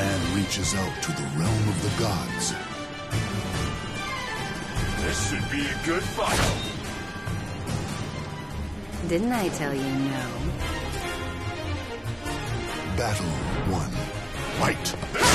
man reaches out to the realm of the gods. This should be a good fight. Didn't I tell you no? Battle one. Fight!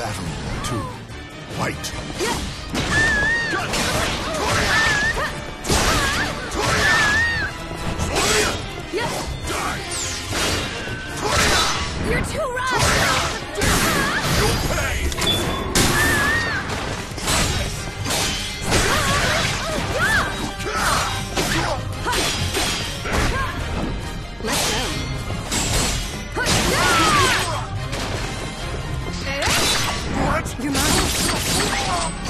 Battle. Fight! You're What? Your mom.